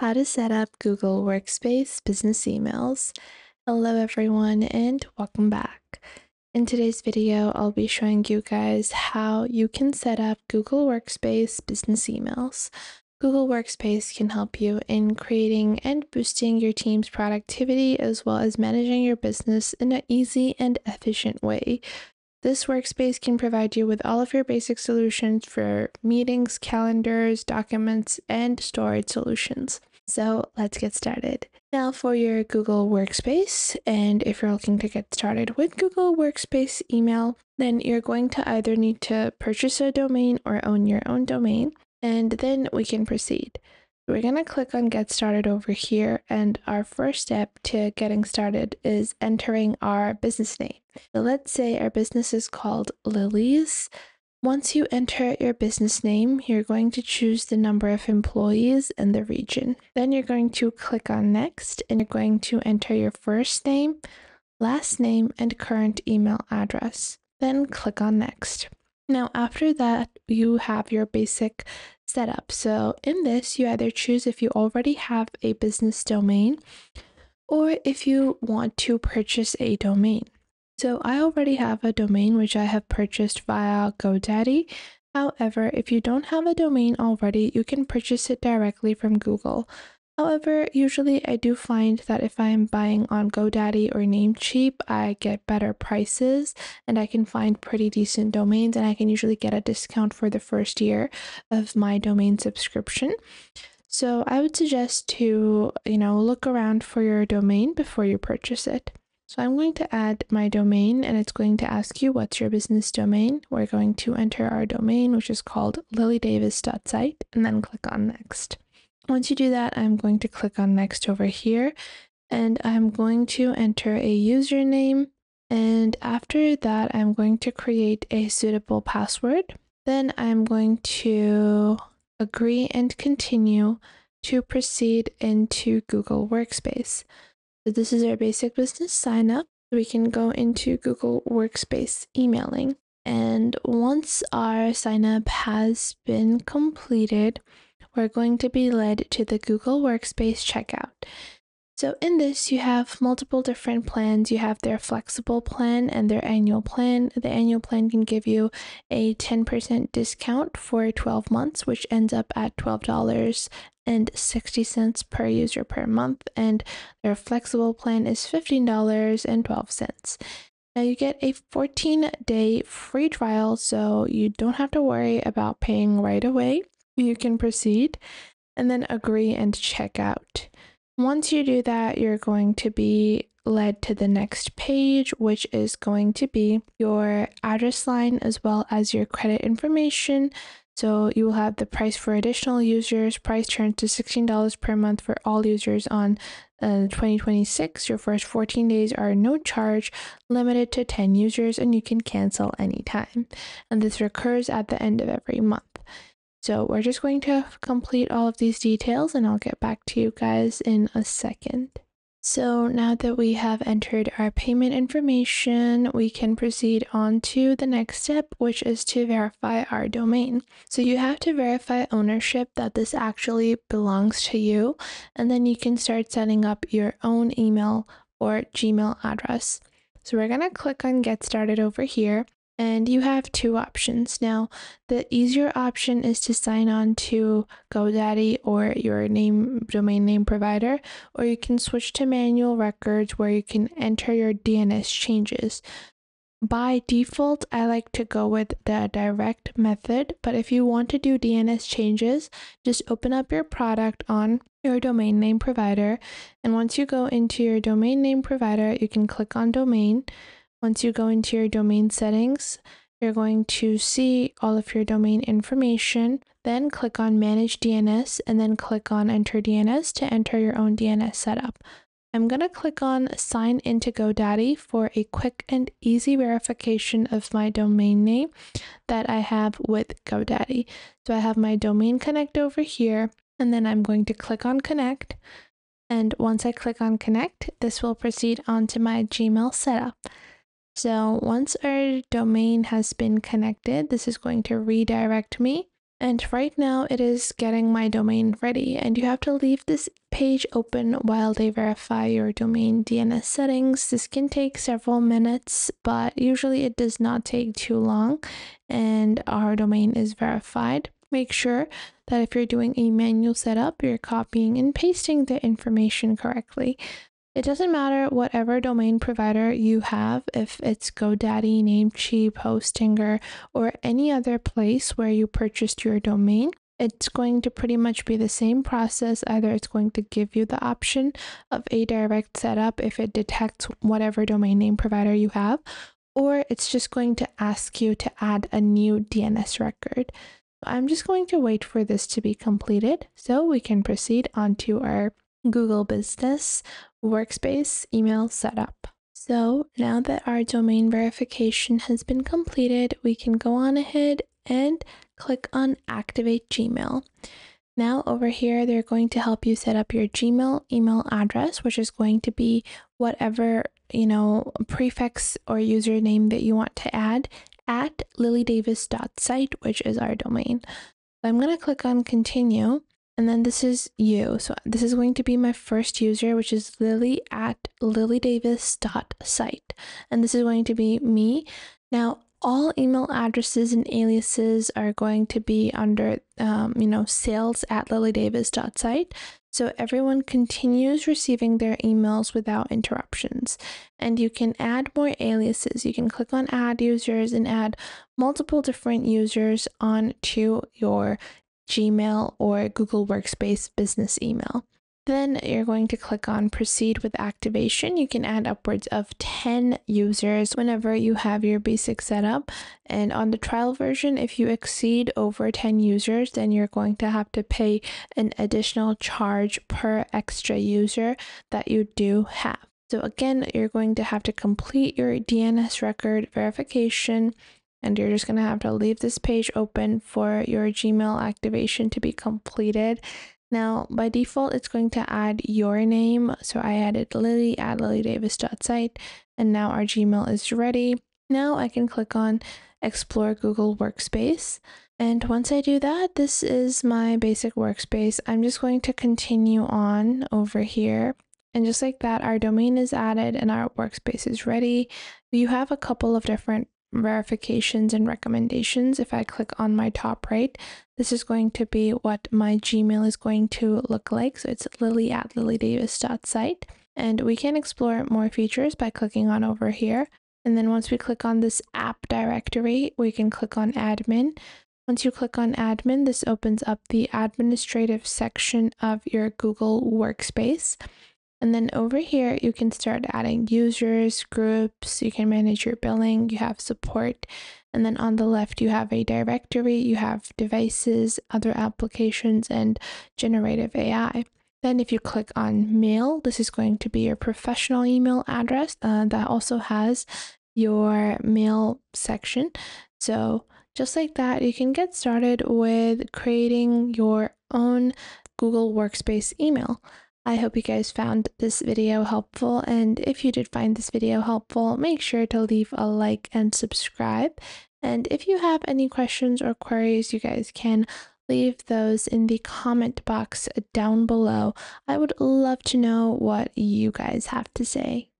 how to set up Google Workspace business emails. Hello everyone and welcome back. In today's video, I'll be showing you guys how you can set up Google Workspace business emails. Google Workspace can help you in creating and boosting your team's productivity as well as managing your business in an easy and efficient way. This workspace can provide you with all of your basic solutions for meetings, calendars, documents, and storage solutions. So let's get started. Now for your Google Workspace, and if you're looking to get started with Google Workspace email, then you're going to either need to purchase a domain or own your own domain, and then we can proceed. We're going to click on get started over here and our first step to getting started is entering our business name. So let's say our business is called Lily's once you enter your business name, you're going to choose the number of employees in the region. Then you're going to click on next and you're going to enter your first name, last name, and current email address. Then click on next. Now, after that, you have your basic setup. So in this, you either choose if you already have a business domain or if you want to purchase a domain. So I already have a domain which I have purchased via GoDaddy. However, if you don't have a domain already, you can purchase it directly from Google. However, usually I do find that if I am buying on GoDaddy or Namecheap, I get better prices and I can find pretty decent domains and I can usually get a discount for the first year of my domain subscription. So I would suggest to, you know, look around for your domain before you purchase it. So I'm going to add my domain and it's going to ask you what's your business domain. We're going to enter our domain, which is called lilydavis.site, and then click on next. Once you do that, I'm going to click on next over here and I'm going to enter a username. And after that, I'm going to create a suitable password. Then I'm going to agree and continue to proceed into Google Workspace. So this is our basic business sign up. We can go into Google Workspace emailing. And once our sign up has been completed, we're going to be led to the Google Workspace checkout. So in this, you have multiple different plans. You have their flexible plan and their annual plan. The annual plan can give you a 10% discount for 12 months, which ends up at $12.60 per user per month. And their flexible plan is $15.12. Now you get a 14 day free trial, so you don't have to worry about paying right away. You can proceed and then agree and check out. Once you do that, you're going to be led to the next page, which is going to be your address line as well as your credit information. So you will have the price for additional users, price turns to $16 per month for all users on uh, 2026. Your first 14 days are no charge, limited to 10 users, and you can cancel anytime. And this recurs at the end of every month. So we're just going to complete all of these details and I'll get back to you guys in a second. So now that we have entered our payment information, we can proceed on to the next step, which is to verify our domain. So you have to verify ownership that this actually belongs to you, and then you can start setting up your own email or Gmail address. So we're going to click on get started over here and you have two options. Now, the easier option is to sign on to GoDaddy or your name domain name provider, or you can switch to manual records where you can enter your DNS changes. By default, I like to go with the direct method, but if you want to do DNS changes, just open up your product on your domain name provider. And once you go into your domain name provider, you can click on domain. Once you go into your domain settings, you're going to see all of your domain information. Then click on Manage DNS and then click on Enter DNS to enter your own DNS setup. I'm going to click on Sign into GoDaddy for a quick and easy verification of my domain name that I have with GoDaddy. So I have my domain connect over here, and then I'm going to click on Connect. And once I click on Connect, this will proceed onto my Gmail setup. So once our domain has been connected, this is going to redirect me And right now it is getting my domain ready and you have to leave this page open while they verify your domain DNS settings. This can take several minutes, but usually it does not take too long and our domain is verified. Make sure that if you're doing a manual setup, you're copying and pasting the information correctly. It doesn't matter whatever domain provider you have, if it's GoDaddy, Namecheap, Hostinger, or any other place where you purchased your domain. It's going to pretty much be the same process. Either it's going to give you the option of a direct setup if it detects whatever domain name provider you have, or it's just going to ask you to add a new DNS record. I'm just going to wait for this to be completed so we can proceed on to our Google Business Workspace email setup. So now that our domain verification has been completed, we can go on ahead and click on Activate Gmail. Now over here, they're going to help you set up your Gmail email address, which is going to be whatever, you know, prefix or username that you want to add at lilydavis.site, which is our domain. I'm going to click on continue and then this is you. So this is going to be my first user, which is lily at lilydavis.site. And this is going to be me. Now, all email addresses and aliases are going to be under, um, you know, sales at lilydavis.site. So everyone continues receiving their emails without interruptions. And you can add more aliases. You can click on add users and add multiple different users onto your Gmail, or Google Workspace business email. Then you're going to click on proceed with activation. You can add upwards of 10 users whenever you have your basic setup. And on the trial version, if you exceed over 10 users, then you're going to have to pay an additional charge per extra user that you do have. So again, you're going to have to complete your DNS record verification and you're just going to have to leave this page open for your Gmail activation to be completed. Now, by default, it's going to add your name. So I added Lily at lilydavis.site, and now our Gmail is ready. Now I can click on Explore Google Workspace. And once I do that, this is my basic workspace. I'm just going to continue on over here. And just like that, our domain is added and our workspace is ready. You have a couple of different verifications and recommendations, if I click on my top right, this is going to be what my Gmail is going to look like. So it's lily at lilydavis.site. And we can explore more features by clicking on over here. And then once we click on this app directory, we can click on admin. Once you click on admin, this opens up the administrative section of your Google Workspace. And then over here, you can start adding users, groups, you can manage your billing, you have support. And then on the left, you have a directory, you have devices, other applications, and generative AI. Then if you click on mail, this is going to be your professional email address uh, that also has your mail section. So just like that, you can get started with creating your own Google Workspace email. I hope you guys found this video helpful and if you did find this video helpful, make sure to leave a like and subscribe. And if you have any questions or queries, you guys can leave those in the comment box down below. I would love to know what you guys have to say.